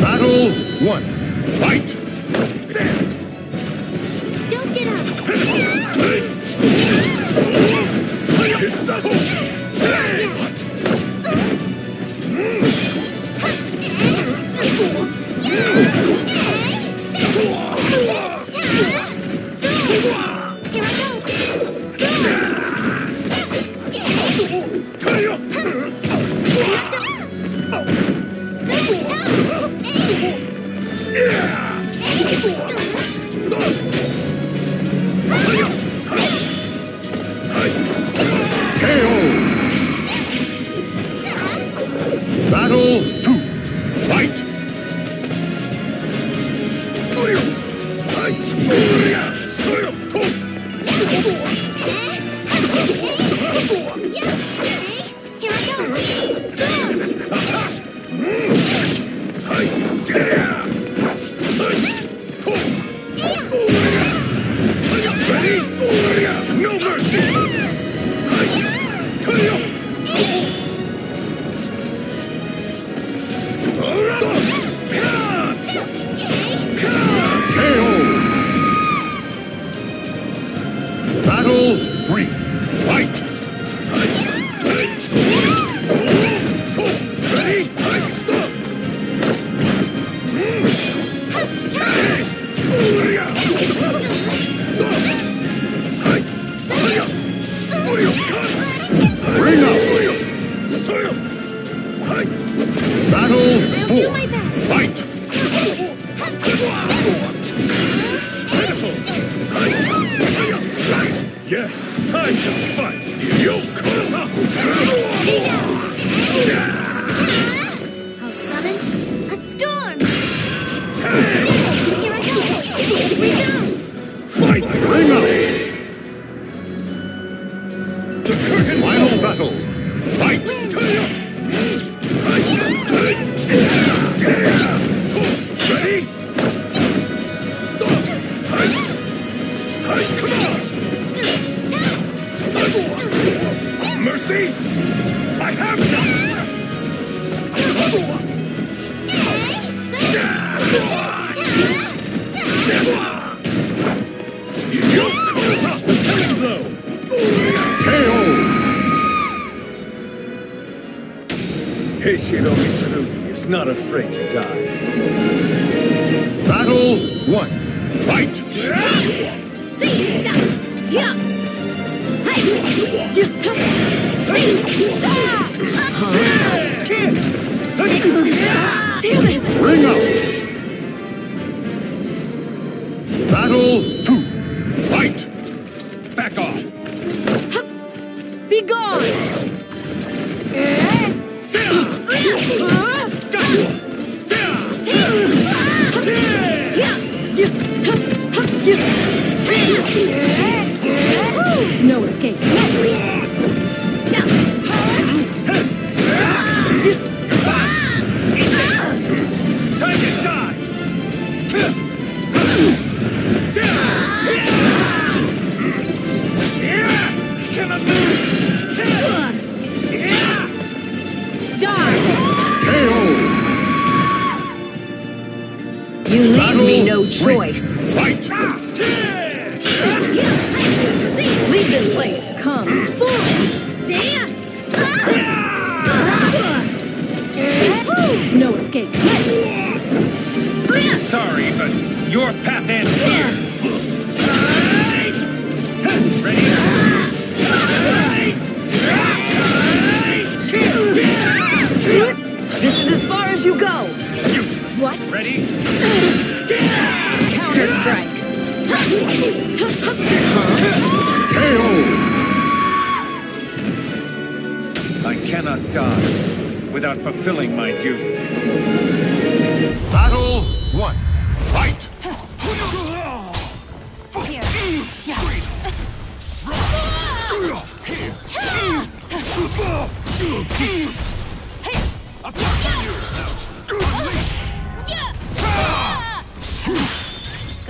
Battle one. Fight! Don't get up. Yes, time to fight! Yo, I have none! Yo, Kosa! Tell low! KO! Heishiro Mitsurugi is not afraid to die. Battle one. Fight! Damn it! Bring up! Battle two. Fight! Back off! Be gone! Cannot lose! Die! KO! You leave me no choice. Fight! Ah, leave this place. Come. Ah. No escape. Sorry, but your path ends here. fires you go! What? Ready? Counter strike. KO! I cannot die without fulfilling my duty. Battle one. Fight! Here. Yeah. Here.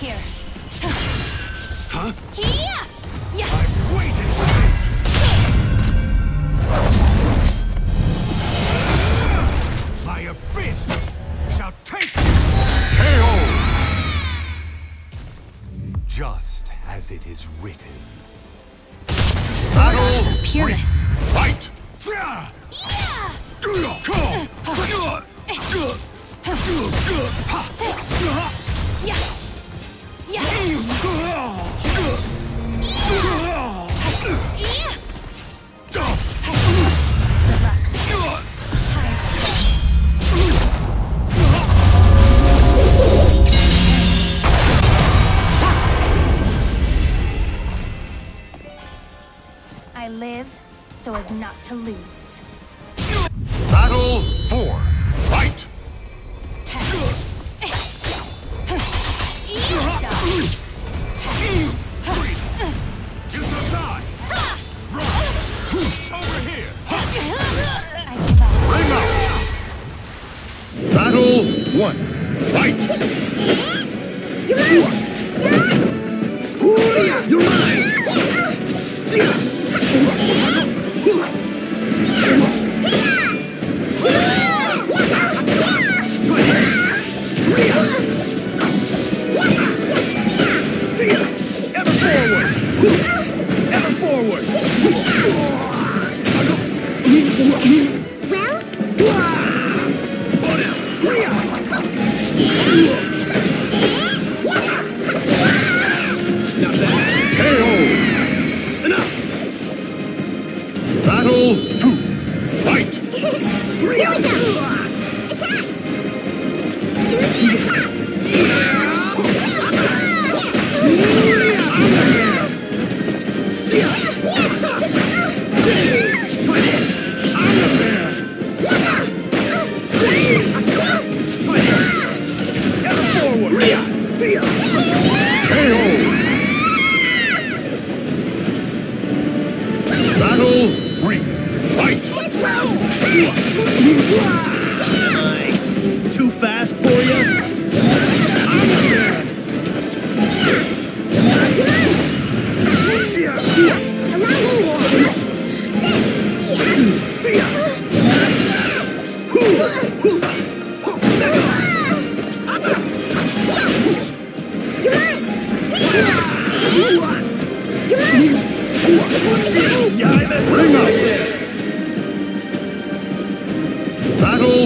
Here. Huh? Here! Yeah. I've waited for this! My abyss shall take you! KO! Just as it is written. One, fight! You're mine! You're mine! Yeah.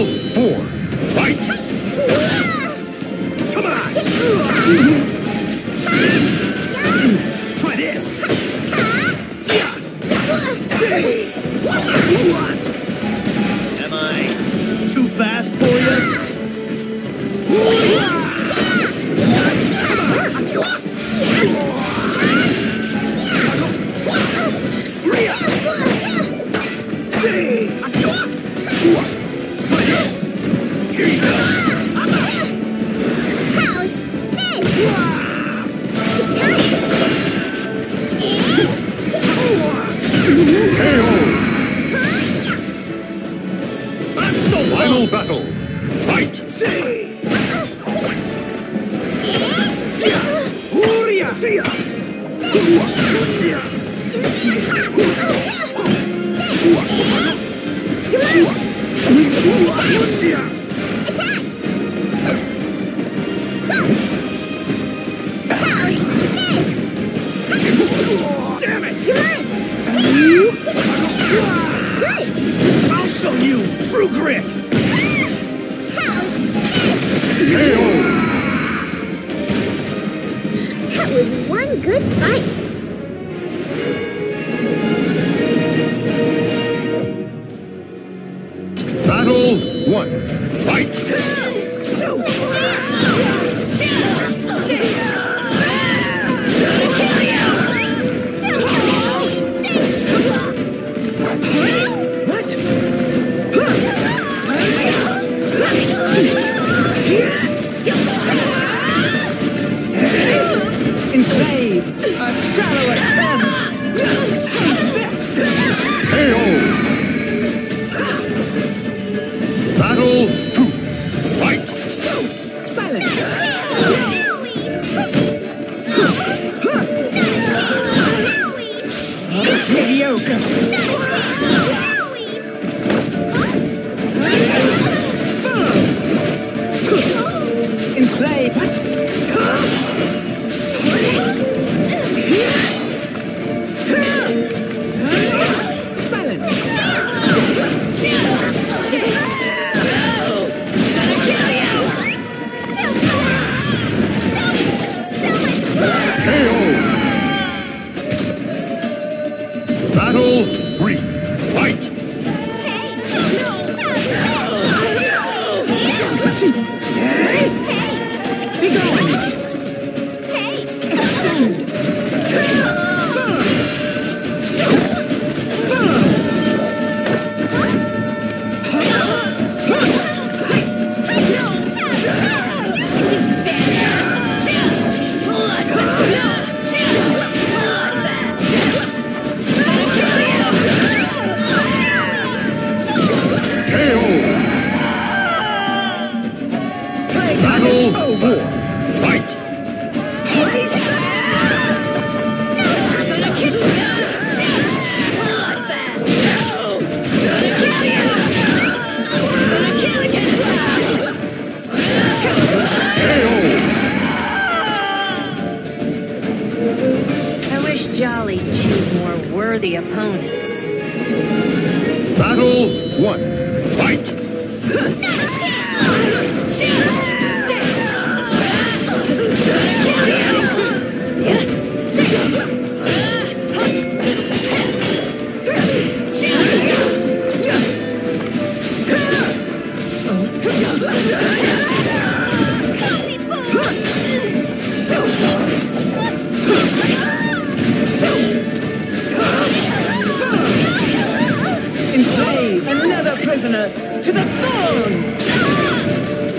four, fight! Come on! Yeah! True grit! jolly choose more worthy opponents. Battle one. Fight! another prisoner to the thorns!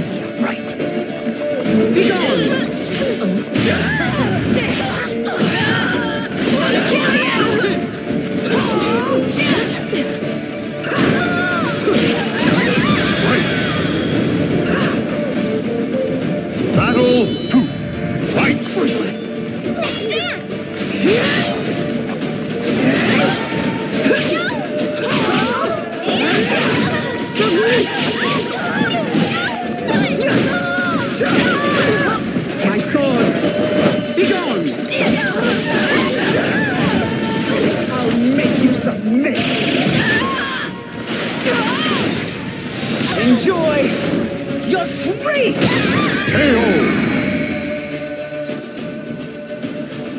KO!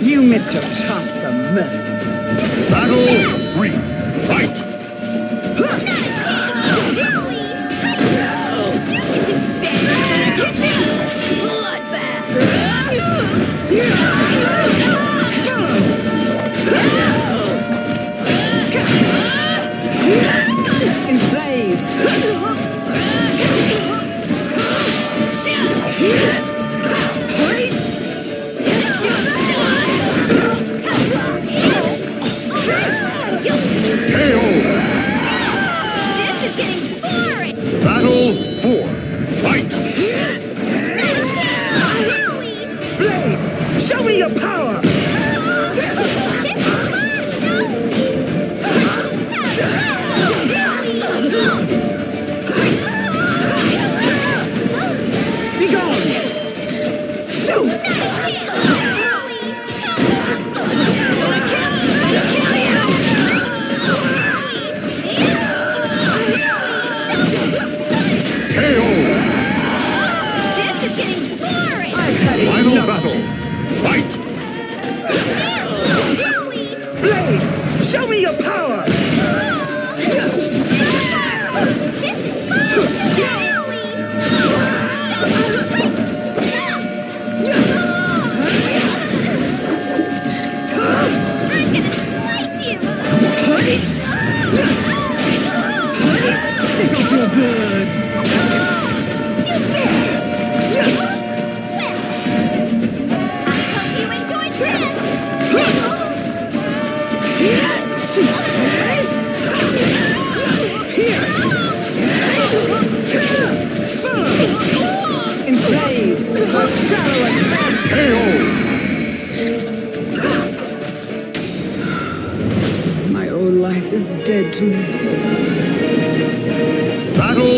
You missed your chance for mercy.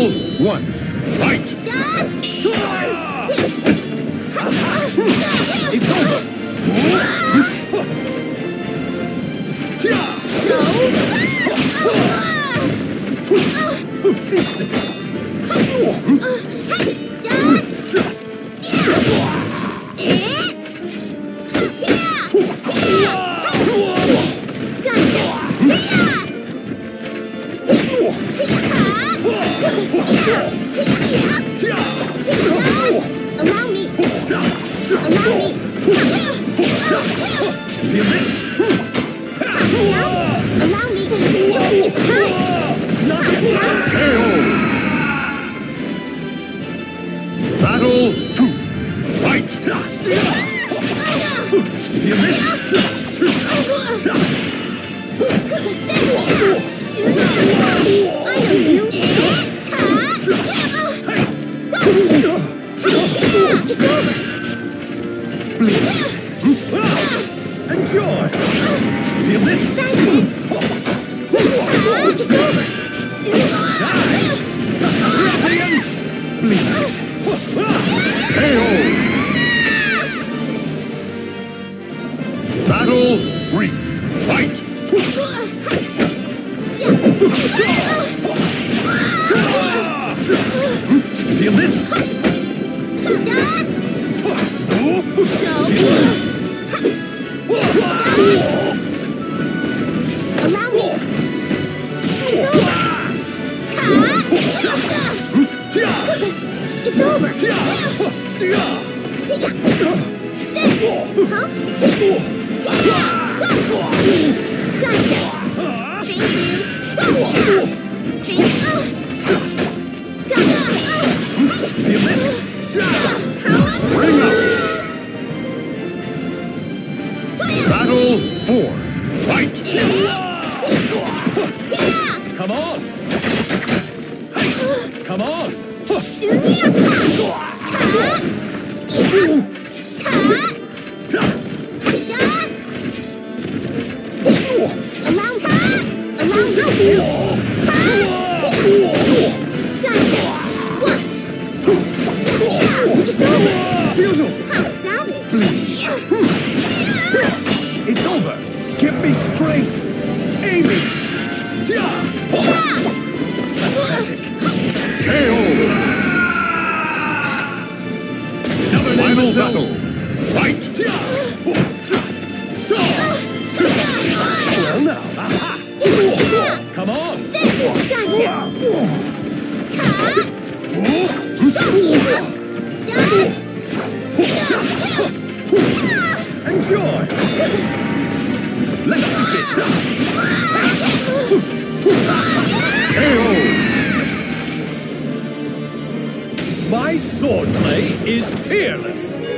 One. Fight! It's over! Allow 我拿快这样！这样！这样！对！好！这样！这样！这样！这样！这样！这样！这！这样！Allow Let's! My swordplay is peerless!